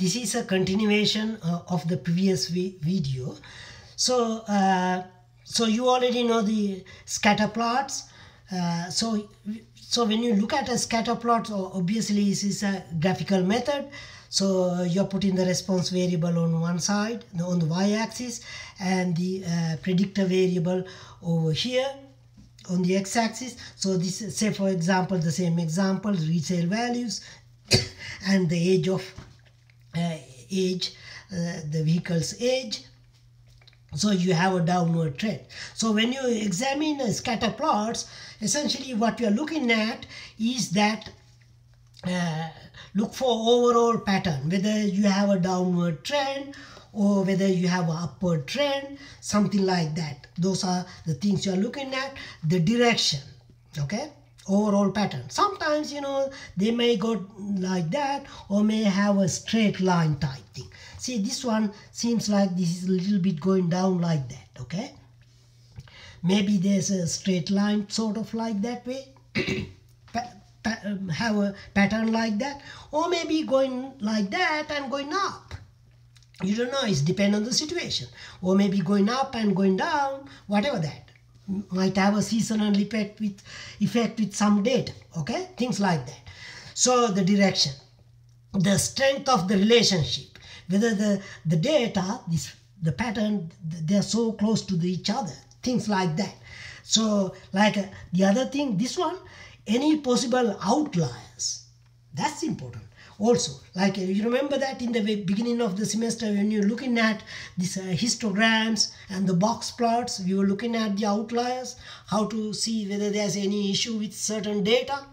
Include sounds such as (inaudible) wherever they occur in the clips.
this is a continuation uh, of the previous video. So uh, so you already know the scatter plots. Uh, so so when you look at a scatter plot obviously this is a graphical method. So you're putting the response variable on one side on the y-axis and the uh, predictor variable over here on the x-axis. So this say for example the same example resale values (coughs) and the age of age uh, the vehicle's age. So you have a downward trend. So when you examine uh, scatter plots essentially what you are looking at is that uh, look for overall pattern whether you have a downward trend or whether you have an upward trend something like that. Those are the things you are looking at. The direction okay overall pattern. Sometimes you know they may go like that or may have a straight line type thing. See this one seems like this is a little bit going down like that okay? Maybe there's a straight line sort of like that way (coughs) um, have a pattern like that or maybe going like that and going up. You don't know it's depend on the situation. Or maybe going up and going down whatever that might have a seasonal effect with effect with some date okay? Things like that. So the direction. The strength of the relationship. Whether the the data this the pattern they're so close to the each other. Things like that. So like uh, the other thing this one any possible outliers. That's important also like uh, you remember that in the beginning of the semester when you're looking at these uh, histograms and the box plots we were looking at the outliers how to see whether there's any issue with certain data.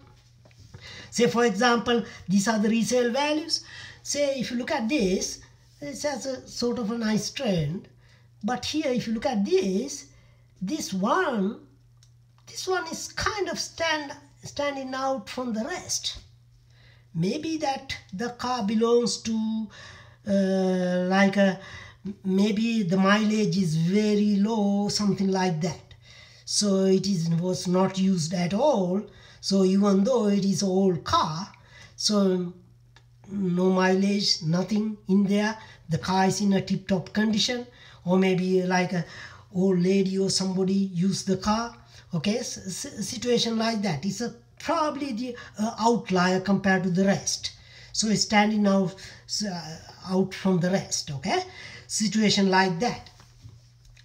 Say for example these are the resale values. Say if you look at this it has a sort of a nice trend. But here if you look at this this one this one is kind of stand standing out from the rest maybe that the car belongs to uh, like a maybe the mileage is very low something like that. So it is was not used at all. So even though it is old car so no mileage nothing in there. The car is in a tip-top condition. Or maybe like a old lady or somebody use the car okay situation like that is a probably the uh, outlier compared to the rest. So it's standing out uh, out from the rest okay? Situation like that.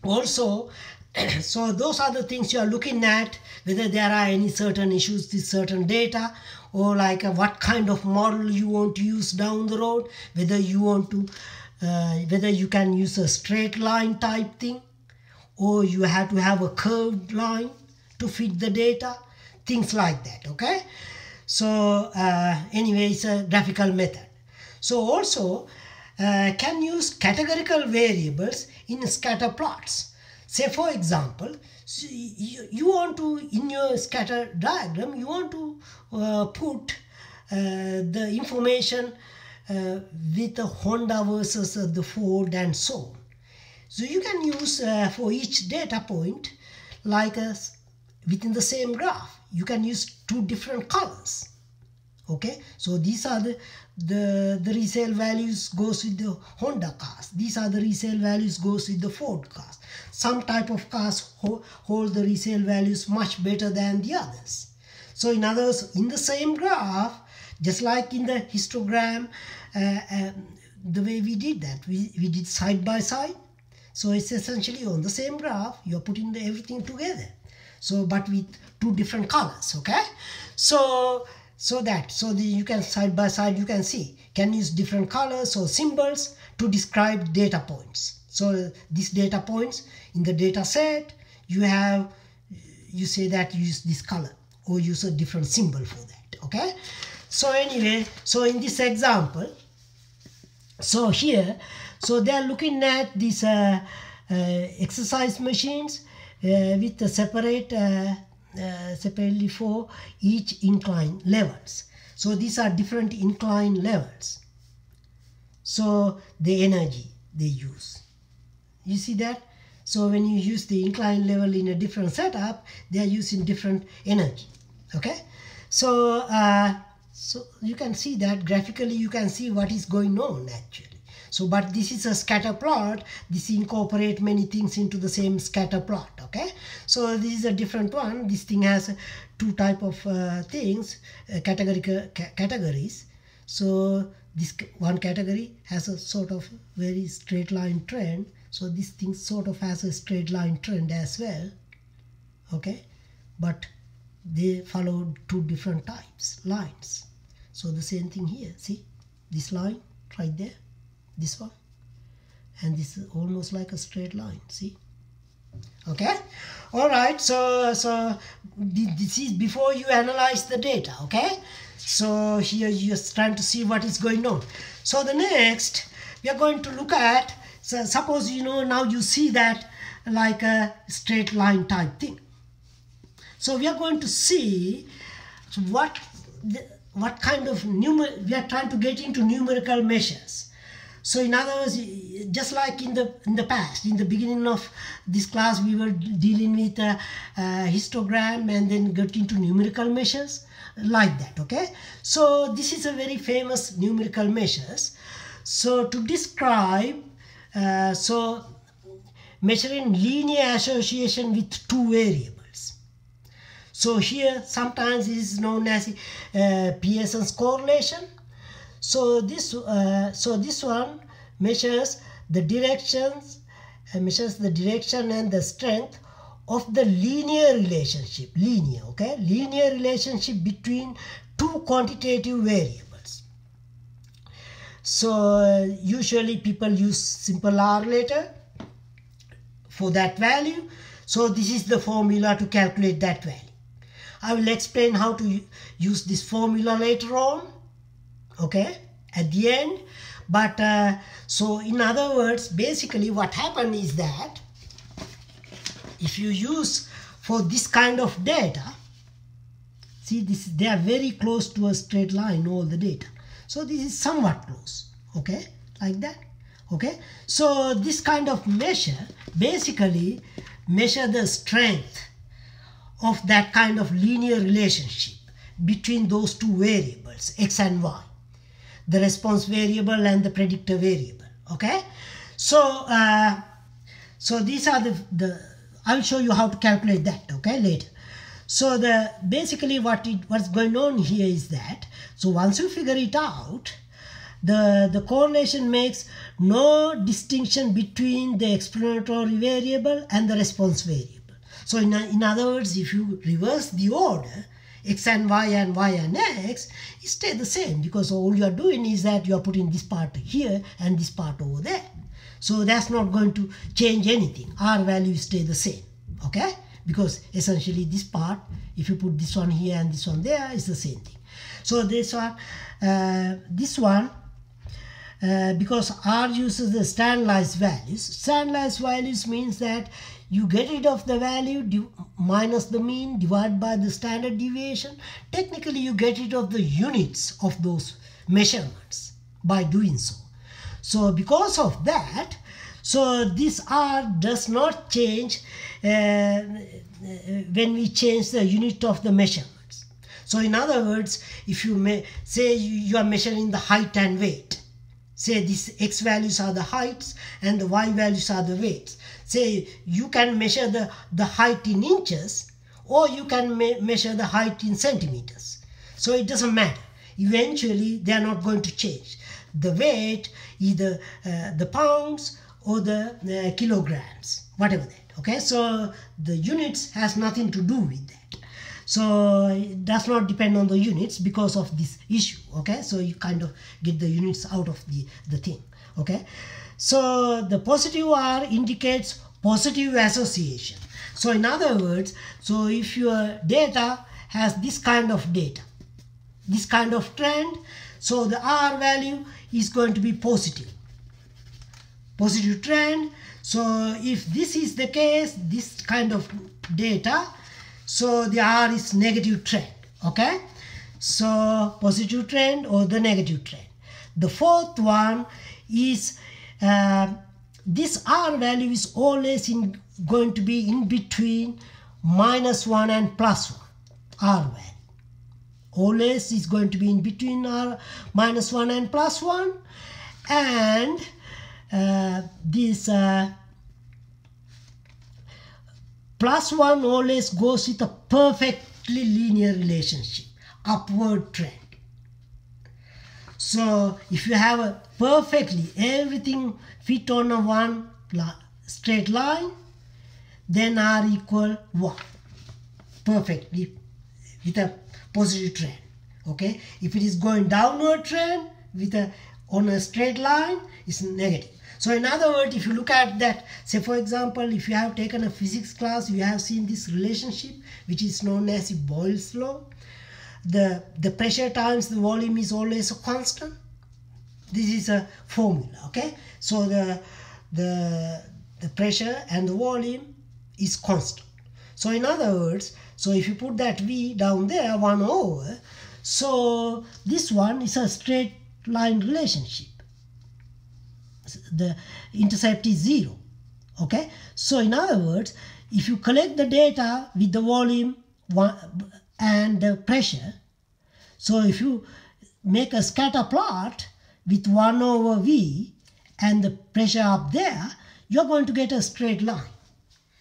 Also (clears throat) so those are the things you are looking at whether there are any certain issues with certain data or like uh, what kind of model you want to use down the road whether you want to uh, whether you can use a straight line type thing or you have to have a curved line to fit the data things like that okay? So uh, anyway it's a graphical method. So also uh, can use categorical variables in scatter plots. Say for example you want to in your scatter diagram you want to uh, put uh, the information uh, with the Honda versus uh, the Ford and so on. So you can use for each data point like a within the same graph. You can use two different colors. Okay? So these are the the the resale values goes with the honda cars. These are the resale values goes with the ford cars. Some type of cars ho hold the resale values much better than the others. So in others in the same graph just like in the histogram uh, um, the way we did that we, we did side by side. So it's essentially on the same graph you're putting the, everything together so but with two different colors okay? So so that so the, you can side by side you can see. Can use different colors or symbols to describe data points. So these data points in the data set you have you say that use this color or use a different symbol for that okay? So anyway so in this example so here so they are looking at these uh, uh, exercise machines with a separate uh, uh, separately for each incline levels. So these are different incline levels. So the energy they use. You see that? So when you use the incline level in a different setup they are using different energy. Okay? So uh, so you can see that graphically you can see what is going on actually so but this is a scatter plot. This incorporate many things into the same scatter plot okay? So this is a different one. This thing has two type of uh, things uh, category ca categories. So this one category has a sort of very straight line trend. So this thing sort of has a straight line trend as well okay? But they follow two different types lines. So the same thing here. See? This line right there this one. And this is almost like a straight line. See? Okay? All right. So so this is before you analyze the data okay? So here you're trying to see what is going on. So the next we are going to look at so suppose you know now you see that like a straight line type thing. So we are going to see what the, what kind of numer we are trying to get into numerical measures so in other words, just like in the in the past, in the beginning of this class, we were dealing with a, a histogram and then get into numerical measures like that. Okay, so this is a very famous numerical measures. So to describe, uh, so measuring linear association with two variables. So here sometimes is known as uh, Pearson's correlation so this uh, so this one measures the directions uh, measures the direction and the strength of the linear relationship linear okay? Linear relationship between two quantitative variables. So uh, usually people use simple r later for that value. So this is the formula to calculate that value. I will explain how to use this formula later on okay? At the end. But uh, so in other words basically what happened is that if you use for this kind of data see this they are very close to a straight line all the data. So this is somewhat close. Okay? Like that. Okay? So this kind of measure basically measure the strength of that kind of linear relationship between those two variables x and y the response variable and the predictor variable okay? So uh, so these are the the I'll show you how to calculate that okay later. So the basically what it what's going on here is that so once you figure it out the the correlation makes no distinction between the explanatory variable and the response variable. So in, in other words if you reverse the order x and y and y and x stay the same because all you are doing is that you are putting this part here and this part over there. So that's not going to change anything. R value stay the same. Okay? Because essentially this part, if you put this one here and this one there, is the same thing. So this one, uh, this one, uh, because R uses the standardized values. Standardized values means that you get rid of the value minus the mean divided by the standard deviation. Technically, you get rid of the units of those measurements by doing so. So because of that, so this R does not change uh, when we change the unit of the measurements. So in other words, if you may say you are measuring the height and weight, say these x values are the heights and the y values are the weights say you can measure the, the height in inches or you can me measure the height in centimeters. So it doesn't matter. Eventually they are not going to change. The weight, either uh, the pounds or the uh, kilograms, whatever that. Okay, so the units has nothing to do with that. So it does not depend on the units because of this issue. Okay, so you kind of get the units out of the, the thing. Okay. So the positive R indicates positive association. So in other words, so if your data has this kind of data, this kind of trend, so the R value is going to be positive. Positive trend. So if this is the case, this kind of data, so the R is negative trend. Okay. So positive trend or the negative trend. The fourth one is uh, this r value is always in going to be in between minus 1 and plus 1 r value always is going to be in between r minus 1 and plus 1 and uh, this uh, plus 1 always goes with a perfectly linear relationship upward trend. So if you have a perfectly everything fit on a one straight line then r equal 1 perfectly with a positive trend okay? If it is going downward trend with a on a straight line it's negative so in other words if you look at that say for example if you have taken a physics class you have seen this relationship which is known as Boyle's law. The the pressure times the volume is always a constant. This is a formula okay? So the the the pressure and the volume is constant. So in other words so if you put that v down there 1 over so this one is a straight line relationship the intercept is zero okay? So in other words if you collect the data with the volume and the pressure so if you make a scatter plot with 1 over v and the pressure up there you're going to get a straight line.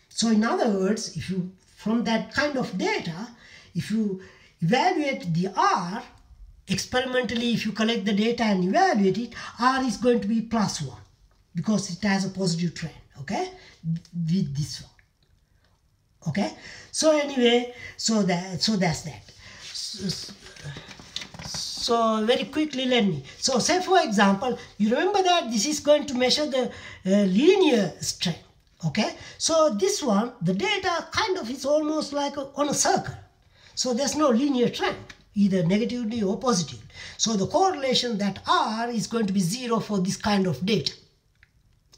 So in other words if you from that kind of data if you evaluate the r experimentally if you collect the data and evaluate it r is going to be plus 1 because it has a positive trend okay? With this one okay? So anyway so that so that's that. So, so very quickly let me so say for example you remember that this is going to measure the uh, linear strength okay? So this one the data kind of is almost like a, on a circle. So there's no linear trend either negatively or positive. So the correlation that r is going to be zero for this kind of data.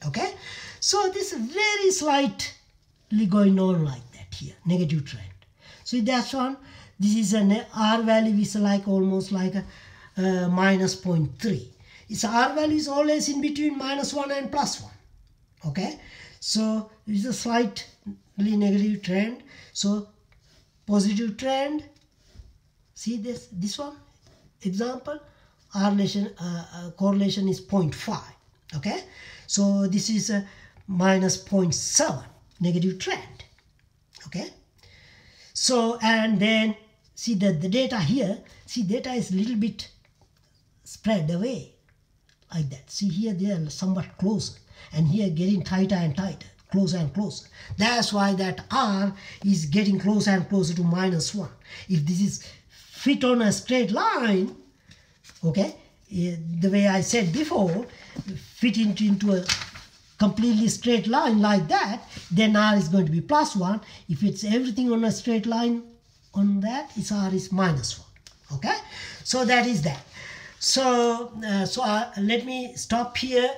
Okay? So this is very slightly going on like that here negative trend. So that's one. This is an r value is like almost like a uh, minus 0.3 its r value is always in between minus 1 and plus 1 okay? So it's a slightly negative trend. So positive trend see this this one example r relation uh, uh, correlation is 0.5 okay so this is a minus 0.7 negative trend. Okay. So and then see that the data here, see data is a little bit spread away like that. See here they are somewhat closer and here getting tighter and tighter, closer and closer. That's why that R is getting closer and closer to minus 1. If this is fit on a straight line, okay, eh, the way I said before, fit into, into a completely straight line like that, then r is going to be plus 1. If it's everything on a straight line on that, it's r is minus 1. Okay, so that is that. So, uh, so uh, let me stop here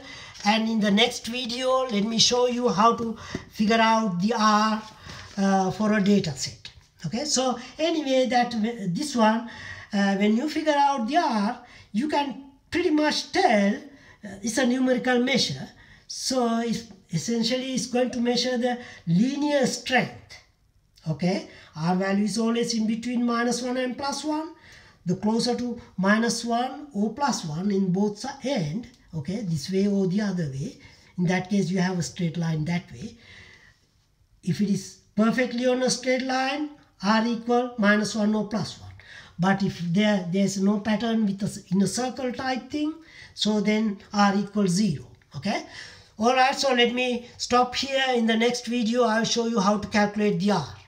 and in the next video, let me show you how to figure out the r uh, for a data set. Okay, so anyway, that this one, uh, when you figure out the r, you can pretty much tell uh, it's a numerical measure. So it's essentially it's going to measure the linear strength. Okay, R value is always in between minus 1 and plus 1. The closer to minus 1 or plus 1 in both end, okay, this way or the other way. In that case, you have a straight line that way. If it is perfectly on a straight line, R equal minus 1 or plus 1. But if there there's no pattern with a, in a circle type thing, so then r equals 0 okay? All right so let me stop here. In the next video i'll show you how to calculate the r